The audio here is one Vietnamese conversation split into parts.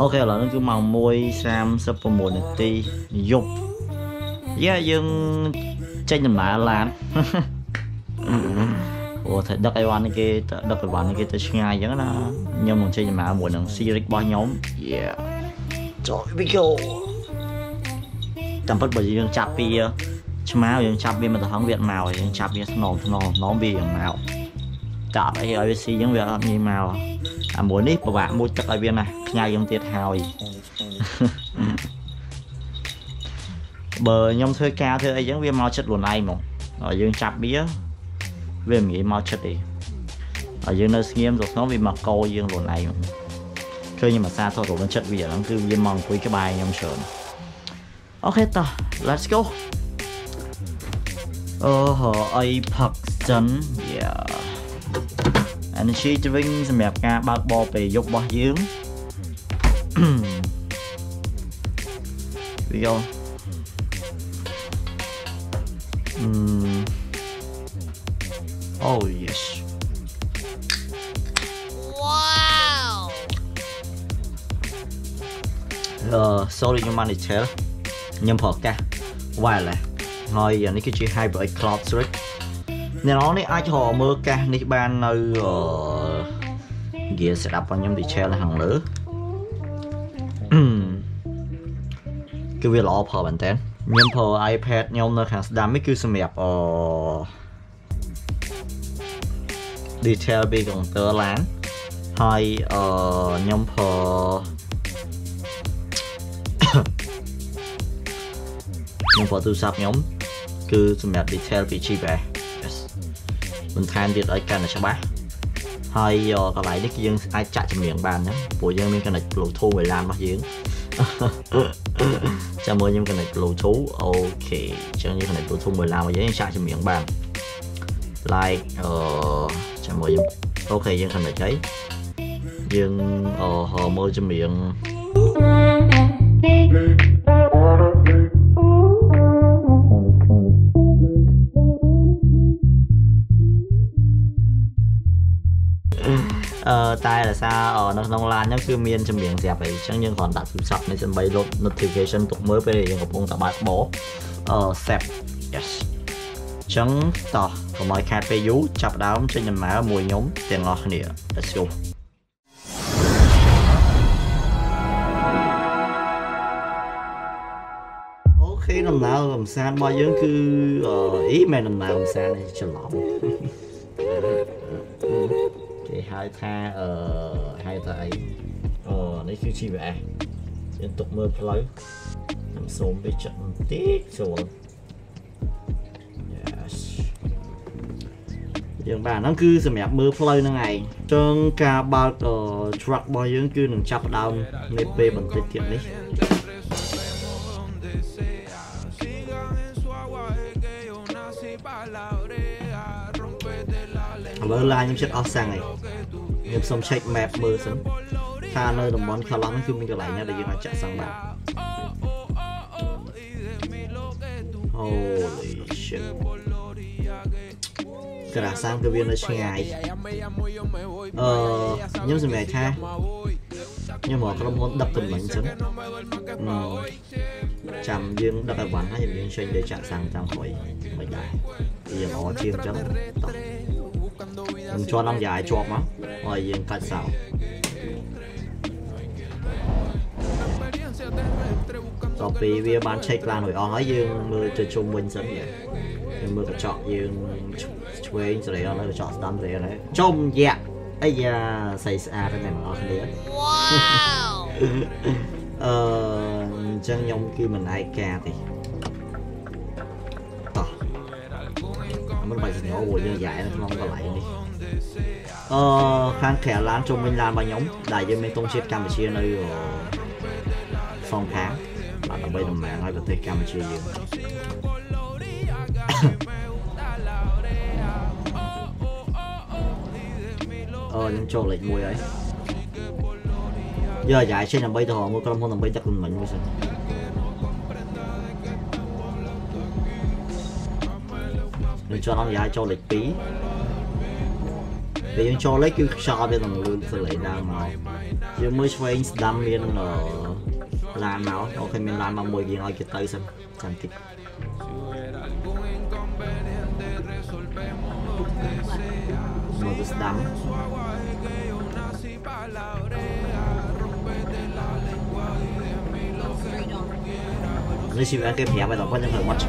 អូខេឥឡូវនេះគឺម៉ោង1:36នាទីយប់យ៉ាយើងចេញដំណើរឡានអូថាដឹកអីវ៉ាន់នេះគេដឹកអីវ៉ាន់នេះគេទៅឆ្ងាយអញ្ចឹងណាខ្ញុំនឹងចេញដំណើរមួយនឹង series របស់ខ្ញុំ Yeah ចូល we go តាមពិតបើយើងចាប់ពីឆ្មាវយើងចាប់វាមកទៅហងវាអត់មកយើងចាប់វាស្នងស្នងស្នងវាយ៉ាងមក កាប់អីឲ្យវាស៊ីអញ្ចឹងវាអត់ងាយមកអាមួយនេះពិបាកមួយទឹកឲ្យវាណាខ្ញៅយើងទៀតហើយបើខ្ញុំធ្វើការធ្វើអីចឹងវាមកចិត្តខ្លួនឯងហ្មងហើយយើងចាប់វាវាមិនងាយមកចិត្តទេហើយយើងនៅស្ងៀមទៅស្នងវាមកកោយើងខ្លួនឯងឃើញខ្ញុំអាសាថតរូបចិត្តវាហ្នឹងគឺវាមកអង្គុយក្បែរខ្ញុំច្រើនអូខេតោះ let's go អូហូអីផឹកសិន yeah energy drink សម្រាប់ការបើកបរពេលយប់របស់យើង we go អឺ oh yes Wow! អឺ sorry ខ្ញុំបាន detail ខ្ញុំប្រើកាស wireless ហើយនេះគឺជា hybrid cloud switch អ្នកនរនេះអាចរកមើលកាសនេះបាននៅ gear setup របស់ខ្ញុំ detail នៅខាងលើគឺវាល្អប្រើមែនតើខ្ញុំប្រើ iPad ខ្ញុំនៅខាងស្ដាំនេះគឺសម្រាប់អឺ detail ពី counter ឡានហើយអឺខ្ញុំប្រើខ្ញុំប្រើទូរស័ព្ទខ្ញុំគឺសម្រាប់ detail ពី GPS yes បន្ថែមទៀតឲ្យកាន់តែច្បាស់ហើយកន្លែងនេះគឺយើងអាចចាក់ចម្រៀងបានហ្នឹងព្រោះយើងមាន connect Bluetooth មួយឡានរបស់យើងចាំមើលខ្ញុំ connect Bluetooth អូខេអញ្ចឹងយើង connect Bluetooth មួយឡានរបស់យើងចាក់ចម្រៀងបាន like អឺចាំមើលខ្ញុំអូខេយើង connect ហើយយើងអឺមើលចម្រៀងអឺ តែដោយសារនៅក្នុងឡានហ្នឹងគឺមានចម្រៀងស្រាប់អីអញ្ចឹងយើងគ្រាន់ដាក់ទូរស័ព្ទនេះដើម្បីលុប notification ទុកមើលពេលយើងកំពុងតែបើកបោអឺ set yes ចឹងតោះកុំឲ្យខាតពេលយូរចាប់ដើមចេញដំណើរមួយខ្ញុំទាំងអស់គ្នា Let's go អូខេដំណើរកំសាន្តរបស់យើងគឺអីមែនដំណើរកំសាន្តនេះច្រឡំគេ ហៅថាអឺហៅថាអីអឺនេះគឺ GPS យើងទុកមើលផ្លូវខ្ញុំសូមវាចិត្តបន្តិចចូល Yes យើងបានហ្នឹងគឺសម្រាប់មើលផ្លូវហ្នឹងឯងចឹងការបើក truck របស់យើងគឺនឹងចាប់ផ្ដើមនៅពេលបន្តិចទៀតនេះឥឡូវឡានខ្ញុំចិត្តអស់សាំងហើយ ខ្ញុំសុំ check map មើលសិនថានៅតំបន់ខ្លះហ្នឹងគឺមានកន្លែងណាដែលយើងអាចចាក់សាំងបាន Holy shit ក្រាសាំងគឺវានៅឆ្ងាយអឺខ្ញុំសម្រេចថាខ្ញុំមកក្រុមហ៊ុនដឹកទំនិញសិនចាំយើងដឹកឲ្យបានហើយយើងចេញទៅចាក់សាំងតាមក្រោយមិនដែរយើងអត់ជាងអញ្ចឹងតោះ ខ្ញុំជន់អង្គយ៉ាយជាប់មកហើយយើងកាច់សោតពីវាបានឆែកឡានរួចអស់ហើយយើងមើលទៅជុំវិញសិនយើងមើលកញ្ចក់យើងឆ្វេងសេរីអស់នៅកញ្ចក់ស្ដាំសេរីអស់ជុំយ៉ាក់អីយ៉ាស្អីស្អាតហ្នឹងអ្នកនរគ្នា Wow! អឺអញ្ចឹងខ្ញុំគឺមិនឯកាទេតោះមិនបាច់សញ្ញោព្រោះយើងយ៉ាយនៅក្នុងកន្លែងនេះ ờ, khang khẽ lan trong mình làm ba nhóm. Đại dương mình tung xếp campuchia nơi ở phòng kháng và đặc bây là mạng hay là tới campuchia dương ờ nhưng cho lệnh mùi ấy. Giờ giải sẽ làm bay họ mua con không làm bay chắc mình mới sao? Nên cho nó giải cho lịch phí ពេលយើងចូលលេខគឺខ្យល់វានឹងលឿនសលេងដើមមកយើងមើលឆ្វេងស្ដាំមានឡានមកអូខេមានឡានមកមួយយើងឲ្យគេទៅសិនចាំតិចមកទៅស្ដាំ Straight on. នេះជីវិតគេប្រាប់ឲ្យដល់គាត់ខ្ញុំត្រូវបាត់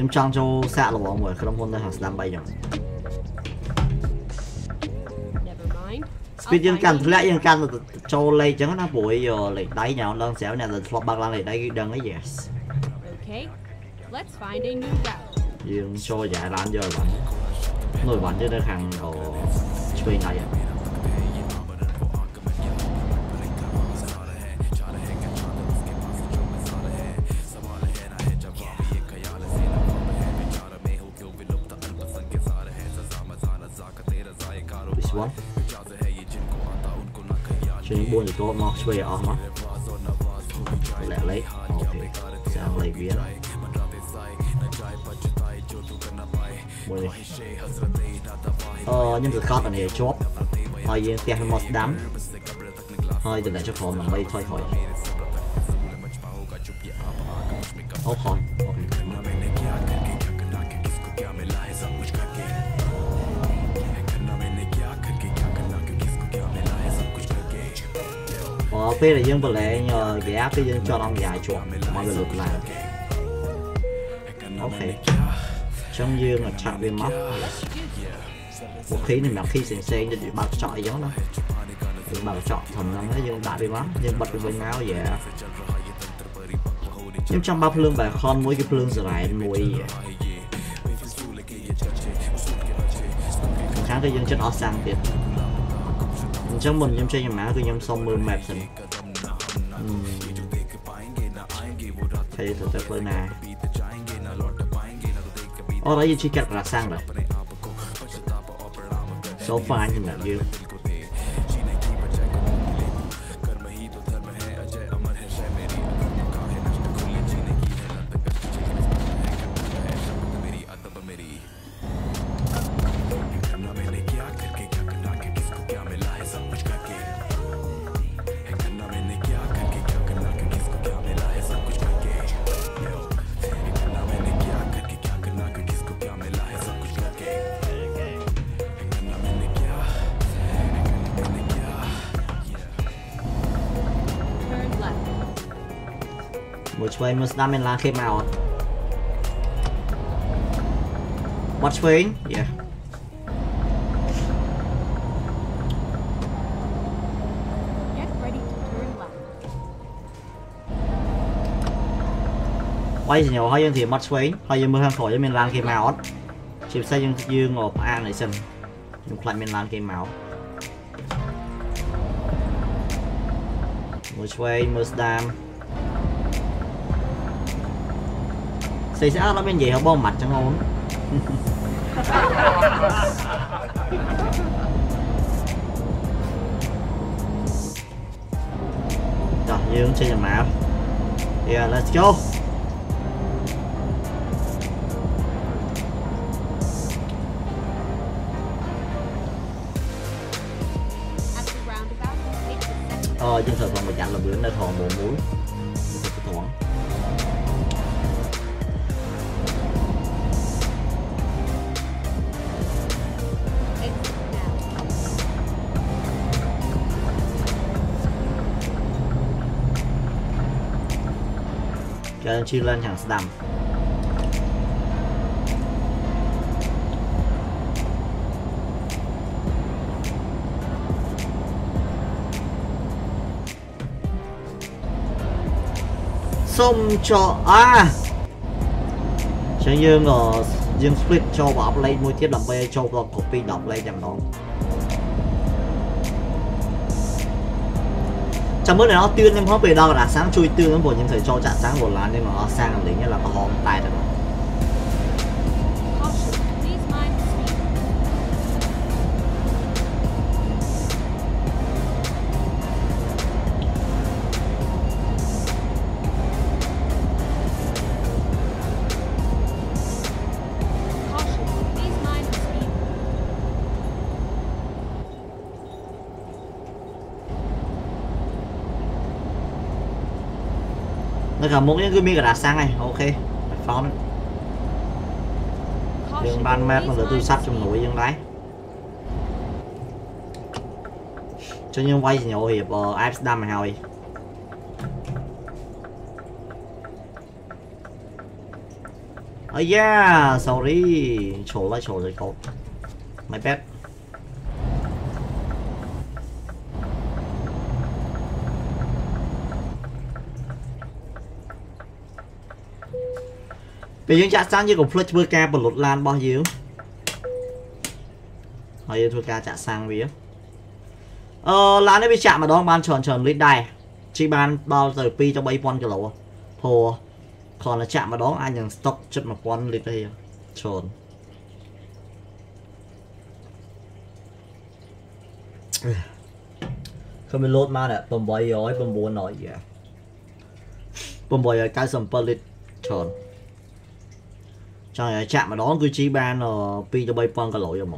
ខ្ញុំចង់ចូលសាក់លបងមួយក្រុមហ៊ុននៅខាងស្ដាំបីចឹង Never mind. ស្ពីដយើង I'll កាន់ find ធ្លាក់យើងកាន់ទៅចូលលេខចឹងណាព្រោះអីលេខដៃញ៉ាំដល់ស្រាប់អ្នកដែលធ្លាប់បើកឡើងលេខដៃគឺដឹងអី yes you. Okay. Let's find a new route. យើងចូលយ៉ាឡានយកបាននោះបានយើងនៅខាងអូឆ្វេងដៃ This one ជាង this one. Trên buồn thì tôi mong chơi ở mà. Lẹ lấy. Ok. Sẽ lấy biến. Buồn Ờ, nhưng mà khát này chốt. thôi yên tiền một đám. thôi đừng để cho khó mà bay thôi khỏi. Ô khỏi. ពេលដែលយើងបលែងហ្គេពេលយើងចត់អង្គយ៉ាជាប់មកវាលុបឡើងអូខេចឹងយើងឆាក់វាមកអូខេនេះមកគីផ្សេងផ្សេងៗដូចបើកចក់អីចឹងណាយើងបើកចក់ធំហ្នឹងហើយយើងដាក់វាមកយើងបិទវាវិញមកយ៉ាខ្ញុំចង់បើកភ្លើងបែខនមួយគឺភ្លើងសរ៉ែនមួយខាងទៅយើងចិត្តអស់សាំងទៀតអញ្ចឹងមុនខ្ញុំចេញអំណាគឺខ្ញុំសុំមើល map សិន ừ. Thì thử tập lên nè Ồ, tại vì chỉ kẹt ra sang rồi Số phá anh nhìn lại dư មួយឆ្វេងមួយស្ដាំមានឡានគេមកអត់បាត់ឆ្វេងយេ Get ready to turn left. បាយសញ្ញោហើយយើងធៀបបាត់ឆ្វេងហើយយើងមើលខាងក្រោយយើងមានឡានគេមកអត់ជាពិសេសយើងយើងផ្អាកនេះសិនខ្ញុំខ្លាចមានឡានគេមកមួយឆ្វេងមើលស្ដាំ sẽ lắm bên gì không bom mạch chẳng ngon Rồi, như cũng change the map. Yeah, let's go. Ờ, chân thực còn mình chặn là bữa nay thò mùa muối ចាំជឿឡើងខាងស្ដាំសុំចោអាចឹងយើងអឺយើង split ចូលប្រអប់លេខមួយទៀតដើម្បីឲ្យចូលដល់ copy 10លេខតែម្ដង ចាំមើលអ្នកនរទឿនខ្ញុំផងពេលដល់កណ្ដាសាំងជួយទឿនខ្ញុំព្រោះខ្ញុំត្រូវចូលចាក់សាំងព្រោះឡាននេះមកអស់សាំងលេងឡើងក្រហមតែតែ cả một những gumi cả đá sang này ok phóng đường ban mát mà lửa tư sắt trong núi dương đấy. Cho nhưng quay thì nhậu hiệp ở Amsterdam mà hồi. Oh yeah, sorry, trổ lại trổ rồi cậu. My bad. ពេលយើងចាក់សាំងយើងក៏ភ្លេចធ្វើការបន្លត់ឡានរបស់យើងហើយយើងធ្វើការចាក់សាំងវាអឺឡាននេះវាចាក់ម្ដងបានច្រើនច្រើនលីត្រដែរជីបានដល់ទៅ2ទៅ3000គីឡូព្រោះគ្រាន់តែចាក់ម្ដងអាចនឹងស្តុកជិត1000លីត្រទេច្រើនគឺមានលោតមកដែរ800 900យ៉ា897លីត្រច្រើន Trời chạm mà đó cứ chi ban rồi pi cho bay phân cả lỗi rồi mà.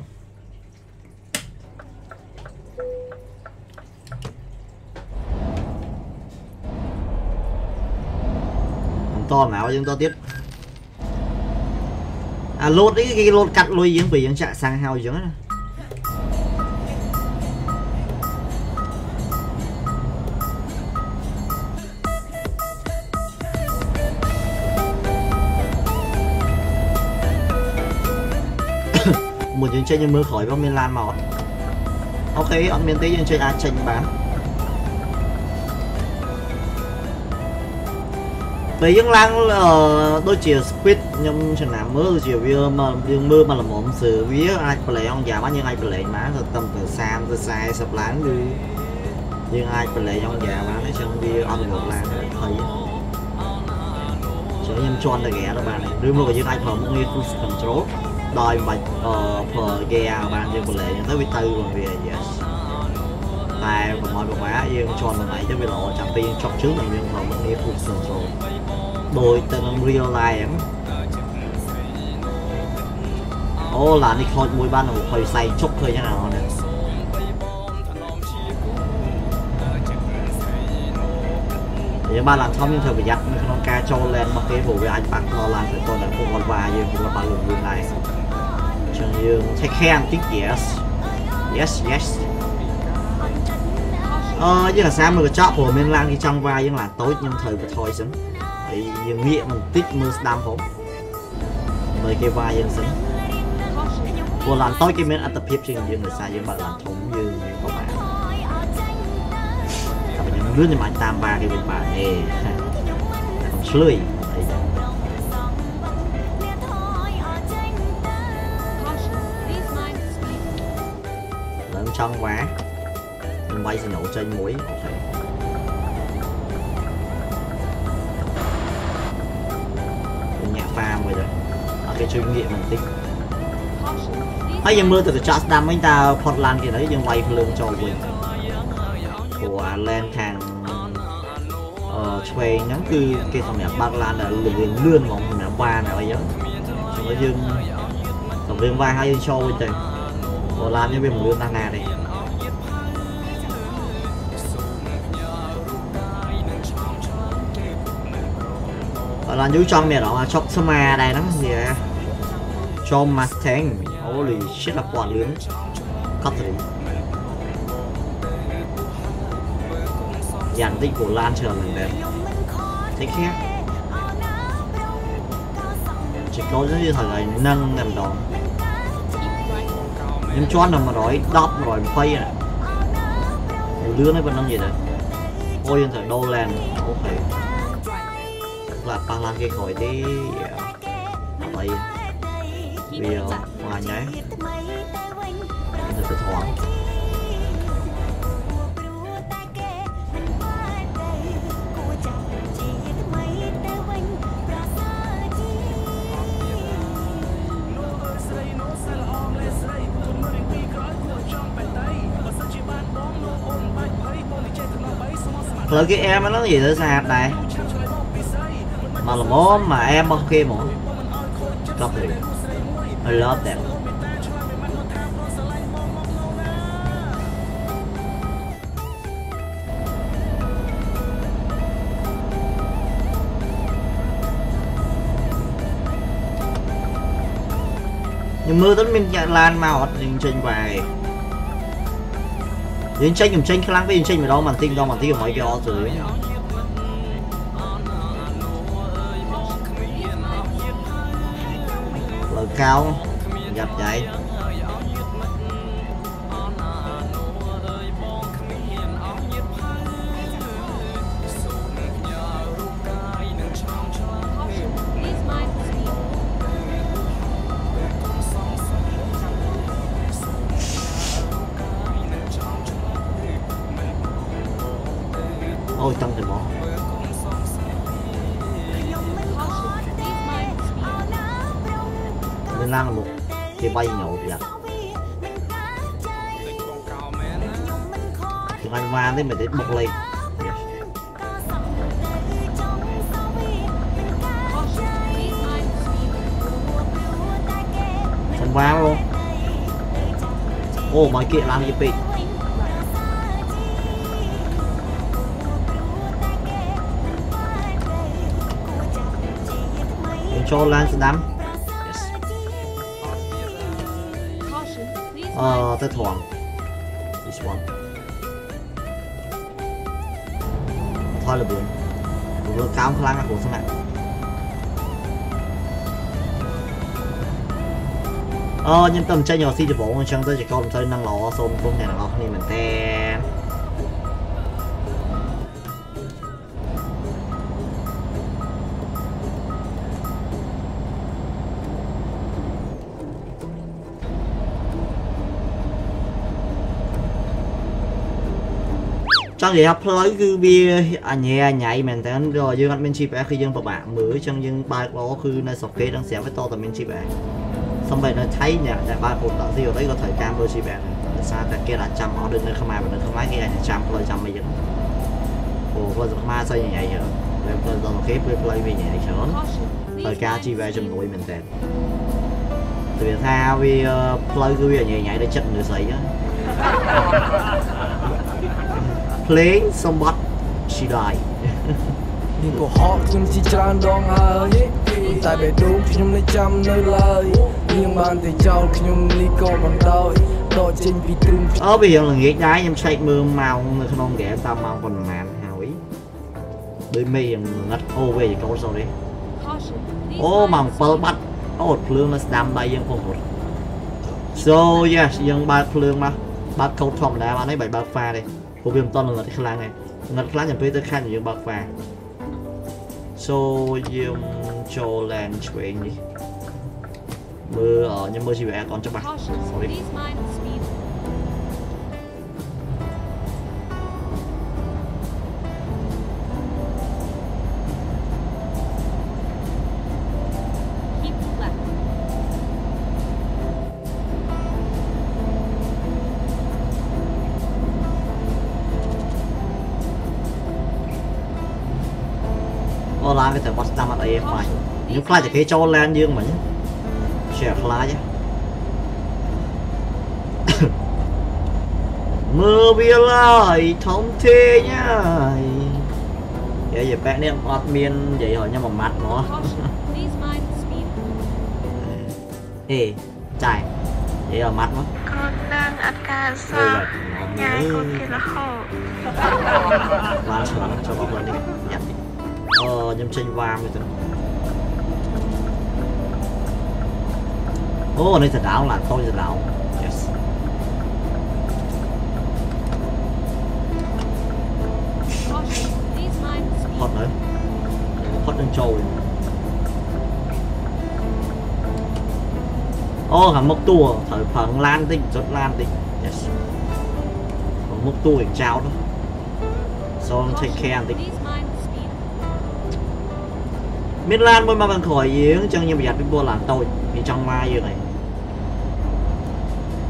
to mà chúng to tiếp. À lột đi, cái lột cắt lui dưỡng bị dưỡng chạy sang hao dưỡng. មួយយើងចេញយើងមើលក្រោយមកមានឡានមកអត់អូខេអត់មានទេយើងចេញអាចចេញបានពេលយើងឡើងអឺដូចជា speed ខ្ញុំចំណាំមើលដូចជាវាមកយើងមើលមកល្មមសើវាអាចប្លែងយ៉ាងបានយើងអាចប្លែងបានទៅតាមទៅ30ទៅ40ឡើងគឺយើងអាចប្លែងយ៉ាងយ៉ាងបានអញ្ចឹងវាអត់រត់ឡើងភ័យចឹងខ្ញុំជន់ទៅហ្គេទៅបានឬមកក៏យើងអាចប្រើមុខងារ cruise control ដោយមិនបាច់អឺប្រើ gear បានយើងប្លែងទៅវាទៅរបស់វា yes តែកុំឲ្យពិបាកយើងជន់ខ្លួនឯងទៅវាល្អចាំពេលយើងចុកជើងហើយយើងប្រើមុខងារ cruise control ដោយទៅនឹង real life ហ្នឹងអូឡាននេះខូចមួយបាន20ផ្សែងជុកឃើញហ្នឹងណានេះយើងបានឡើងធំយើងត្រូវប្រយ័ត្ននៅក្នុងការចូល lane របស់គេព្រោះវាអាចប៉ះដល់ឡានទៅតតែពួកគាត់វាយើងពួកគាត់បានលំលឿនដែរ Trần Dương thấy khen tiếng yes. Yes yes. Ờ chứ là sao mà chót của mình làm cái trong vai nhưng là tối nhưng thời vừa thôi xứng thì dương nghĩa mình tích mưa đam hổ mời cái vai dân xứng vừa làm tối cái mình ăn tập hiệp trên dương người xa dương bạn làm thống như nhưng có bạn. Các bạn nhớ lướt nhưng mà anh tam ba cái bên bạn nè. Còn lười trong quá. Mình bay sẽ nổ trên muối ok nhà farm rồi rồi ok chuyên nghiệp mình thích. Ấy giờ mưa từ từ chợ đam anh ta Portland kia đấy, giờ quay lương cho quyền của lên hàng ờ thuê nhắn cư cái thằng nhà Portland là lươn lươn mà nhà ba nào vậy đó chúng nó dương tổng viên ba hai cho tôi còn làm như mình lương đang nghe này Và là như trong này đó là chọc sama đây nó gì à Trong mặt thang Holy shit là quả lưỡng Cắt rồi Giàn tích của Lan trở lần đẹp. Thế. Khác Chỉ có những thời này nâng làm đó. ខ្ញុំជន់ដល់110 120ណាលឿនហើយប៉ុណ្្នឹងនិយាយទៅអូយើងត្រូវដូរឡែនអូខេឡាប៉ះឡានគេក្រោយទេអត់អី Keep វា it up. បាញ់ហើយទៅទៅថ លើគេអែមហ្នឹងនិយាយទៅស្អាតដែរមកល្មមមកអែមមកគេហ្មង Lovely I love them ខ្ញុំមើលទៅមានឡានមកអត់យើងចេញបាយ យើងចេញខ្ញុំចេញខ្លាំងពេកយើងចេញម្ដងបន្តិចម្ដងបន្តិចកម្រៃវាអត់ស្រួយផ្លូវកោងយ៉ាប់យ៉ៃ អូយតាំងតែមកនៅណាងលោកគេបាយញោតយ៉ាថ្ងៃវ៉ាននេះមិនទេបុកលេខវ៉ាវអូមកគេឡើងយីពេក luôn ô mọi kia làm gì bị cho lan sẽ đắm yes. Caution. Please ờ mind tới thoảng this one thôi là buồn vừa cao khăn là của sao này អឺខ្ញុំទៅចេញយកស៊ីដំបងអញ្ចឹងទៅជាកូនមិនទៅនឹងល្អសូមគុំអ្នកទាំងអស់គ្នាមែនតើ ចង់និយាយថាផ្លូវគឺវាអញ៉ែអញ៉ៃមែនតើដល់យើងអត់មាន GPS គឺយើងពិបាកមើលអញ្ចឹងយើងបើកឡគឺនៅស្រុកគេទាំងស្រាប់ទៅតតែមាន GPS សំបីនៅថៃអ្នកដែលបើកពូតស៊ីអត់អីក៏ត្រូវការមើល GPS ដែរដោយសារតែគេអាចចាំអស់ដូចនៅខ្មែរបើនៅខ្មែរគេអាចចាំផ្លូវចាំអីចឹងអូផ្លូវស្រុកខ្មែរស្អីញ៉ៃច្រើនតែផ្លូវដល់គេផ្លូវផ្លូវវាញ៉ៃច្រើន Caution. ត្រូវ Please ការ mind the GPS speed. ជំនួយមែនតើទៅវាថាវាផ្លូវគឺវាញ៉ៃញ៉ៃទៅចិត្តមនុស្សស្អីចឹង ភ្លេងសម្បត្តិ she die មានកុហកខ្ញុំជាច្រើនដងហើយតែបេះដូងខ្ញុំនៅចាំនៅឡើយនាងបានតែចោលខ្ញុំនេះក៏មិនដោយដកចេញពីទ្រូងអើវារៀងល្ងាចដែរខ្ញុំឆែកមើលម៉ោងនៅក្នុងហ្គេមតាមម៉ោងប៉ុន្មានហើយដូចមេរៀងងឹតអូវេកូន sorry Caution. Please អូ mind ម៉ោង the speed. 7បាត់អូតភ្លើងនៅស្ដាំដៃយើងពុំរត់ So yes យើងបើកភ្លើងមកបើកកោតធម្មតាបានហើយបើបើកហ្វាទេ ព្រោះវាមិនតន់ងឹតខ្លាំងទេងឹតខ្លាំងចាំពេលទៅខាត់យើងបើកហ្វា So យើងចូល land ឆ្វេងនេះមើលអខ្ញុំមើល GPS អត់ច្បាស់ Caution. sorry អូឡានវាទៅបត់ស្ដាំអត់អីទេខ្លាចខ្ញុំខ្លាចតែគេចូល land យើងមិញជាខ្លាចហ៎ មើលវាឡើយធំធេងហើយនិយាយបែបនេះអត់មាននិយាយឲ្យខ្ញុំមួយម៉ាត់ហ្មង Caution. Please mind the speed. អេចាយនិយាយឲ្យម៉ាត់មក កូននឹងអត់ការសោះញ៉ាយកូនគេរហូត បានឆ្លងចូលអស់នេះយ៉ាប់ អឺខ្ញុំចេញវ៉ាមទៅអូនេះទៅដោងឡានតូចទៅដោង yes Caution. Please mind the ផុត speed. ទៅផុតនឹងចូលអូខាងមុខតួត្រូវប្រឹងឡានតិចចុចឡានតិច yes ខាងមុខតួឯចោតសូម take care បន្តិច មានឡានមួយមកខាងក្រោយយើងអញ្ចឹងយើងប្រយ័ត្នពីពលឡានតូចវាចង់មកយើងហើយ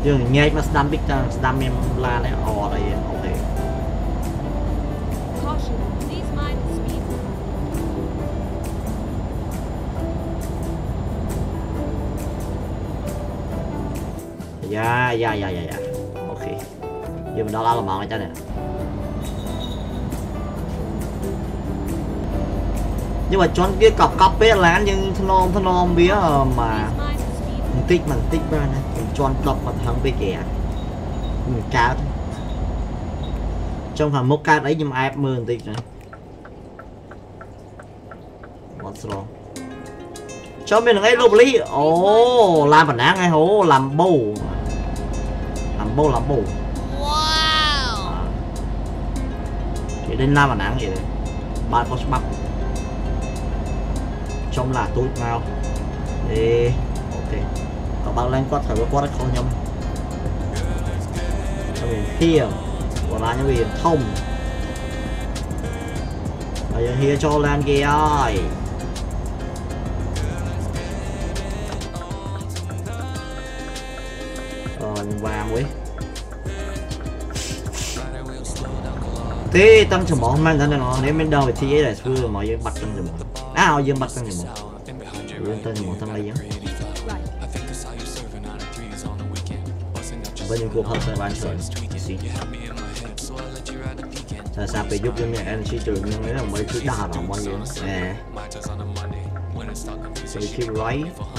យើងញែកមកស្ដាំតិចតាស្ដាំមានឡានឯអត់អីអូខេ Caution. Please mind the speed. យ៉ាយ៉ាយ៉ាយ៉ាយ៉ាអូខេយើងមកដល់អាឡម៉ង់ហើយចានេះ nhưng mà chọn kia cọc cọc bé lán nhưng thằng nom thằng nom bía mà mình tích mình tích ra này mình chọn đọc mà thằng bé kìa mình cá trong hàng một ca đấy nhưng mà ai mơ một này what's wrong? Cho mình ngay lục lý. Ồ làm bản án ngay hố làm bầu. Làm bầu làm bầu. Wow. à. thì đến làm bản án vậy. Đấy bạn có bắt trong là tôi nào, thì ok. Các bạn lên quát thử quát không nhầm. Cho mình here. Của bạn cho mình thông bây giờ here cho lan kia ai rồi mình vào với thế tăng trưởng mỏ mang ra nó nếu mình đầu thì ấy là xưa mọi người bắt tăng trưởng mỏ ao dương bạch tăng một lên tăng một. Tăng ああ順ばったねもう運転にもたまいやん bao nhiêu cuộc họp sẽ bán rồi Tại sao phải giúp cho mẹ anh sĩ trường nhưng đấy là mấy thứ đa vào mọi người? Nè Để keep right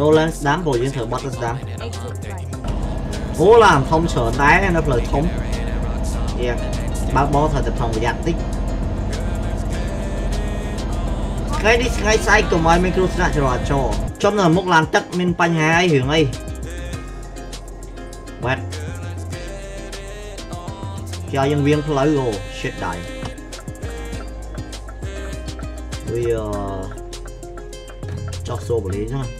Roland đám bồi dân thử Bottas đám. Cố làm không sợ tái nên nó lời thống Yeah dạ, Bác bó thời tập phòng giảm tích. Cái đi, ngay sai của mọi micro snatch rồi cho Trong là một làn chắc mình bánh hai hưởng ấy. Wet Cho nhân viên phá lấy Shit đại. Bây giờ, Cho số bởi lý chứ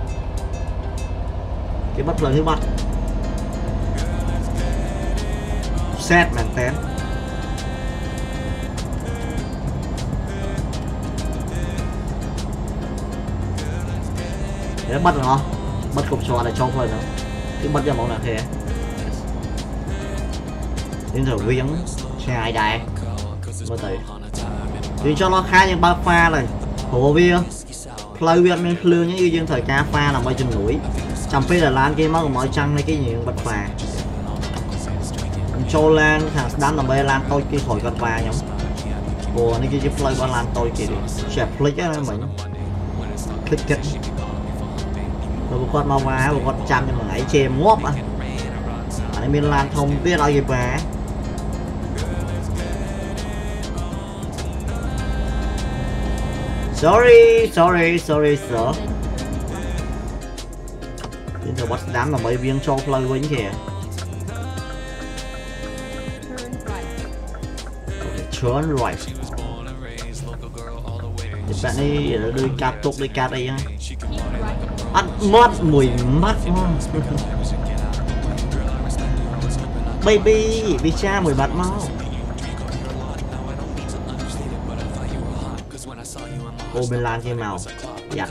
cái bắt lời thứ bắt set màn tén để bắt rồi hả bắt cục trò này cho thôi nữa cái bắt ra món nào thế đến thử viếng xe ai đại bắt tay đi cho nó khai những ba pha này hồ bia ផ្លូវវាអត់មានភ្លើងទេគឺយើងត្រូវការហ្វាដើម្បីជំនួយ Chẳng biết là lan kia mất mỗi trăng này cái gì bật vàng Cho lan thằng đám tầm bê lan tôi kia khỏi bật vàng nhóm Ủa này kia chứ play qua lan tôi kia đi. Chẹp flick á mình Click kích. Rồi một con mau vàng một con trăm nhưng mà nãy chê móp à, anh đây lan thông biết là gì vậy, Sorry, sorry, sorry, sir. រូវបត់ស្ដាំដើម្បីវៀងចូលផ្លូវវិញគេ Turn right. turn right តែបែបនេះដូចកាត់ទុកដូចកាត់អីហ្នឹង Keep right. អត់មាត់មួយម៉ាត់ហ្មង baby វិចាមួយបាត់មកអូមានឡានគេមកយ៉ា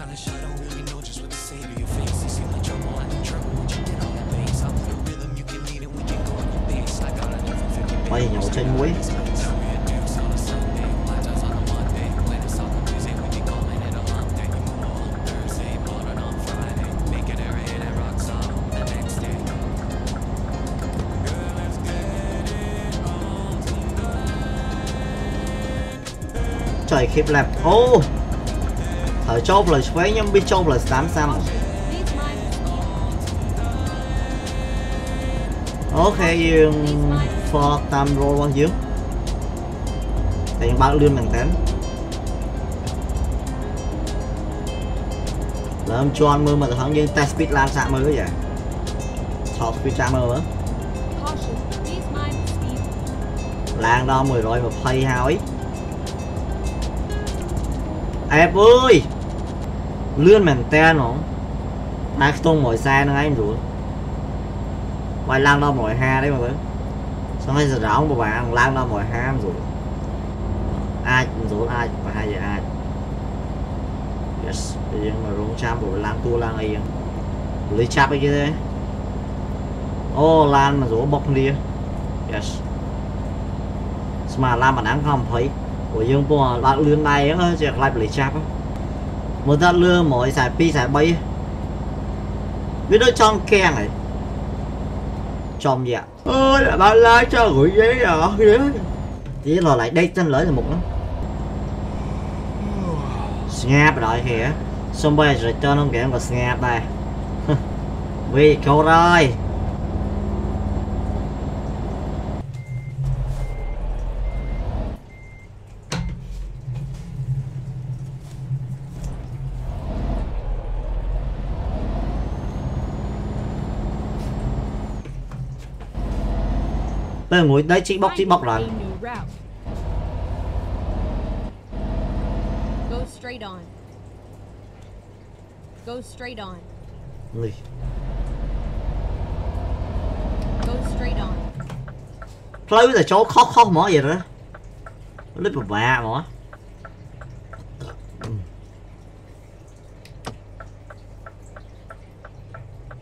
trời khiếp làm ô oh. ở chốt là với nhóm bị chốt là tám xăm. Ok, dương for tam rô quan chiếu tiền bao lương bằng tén là ông cho anh mơ mà thằng dương ta speed lan xa mơ vậy. Thọ speed xa mưa á. Lan đo mười rồi mà phai hao ấy, em ơi! Lươn mèn ten không đang tôm mỏi xe nó anh rủ, quay lan đo mỏi ha đấy mà người. Sampai một bạn lang nó mọi ham rồi ai cũng rồi ai và hai giờ ai? Yes bây giờ mà rung chạm bộ lang tua lang ấy lấy chạm ấy thế? Ô, lan mà rồi bọc đi. Yes. Mà làm mà án không thấy? Của dương bùa là lươn này á chỉ lại lấy chạm một ta lưa mỗi sải pi sải bay biết đâu trong keng này. Trong dạ ôi, là ba la cho gửi giấy rồi vậy chỉ là lại đây tên lỗi là một lắm. Snap rồi kìa Xong here somebody return on game và snap đây. Vì cậu rồi. Bây giờ ngồi đây chị bóc chị bóc. Go straight on. Go straight on. Người Go straight on. Play là chỗ khó khó mỏ vậy đó Lít bà bạ mỏ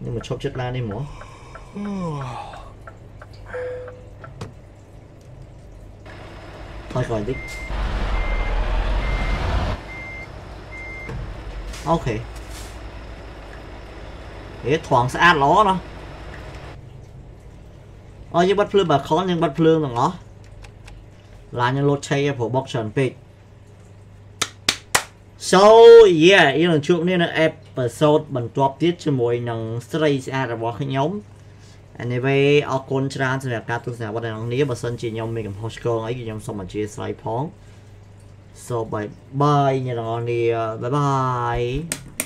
Nhưng mà chốt chết la đi mỏ Thôi khỏi đi Ok Thế thoảng sẽ át nó đó អូយើងបាត់ភ្លើងបើខនយើងបាត់ភ្លើងទាំងអស់ឡានយើងលោតឆៃព្រោះបុកច្រើនពេក So yeah យើងនឹងជួបគ្នានៅ episode បន្ទាប់ទៀតជាមួយនឹងស្រីស្អាតរបស់ខ្ញុំ Anyway អរគុណច្រើនសម្រាប់ការទស្សនារបស់អ្នកនរគ្នាបើសិនជាខ្ញុំមានកំហុសឆ្គងអីគឺខ្ញុំសូមអធិស្ឋានផង So bye bye អ្នកនរគ្នា bye bye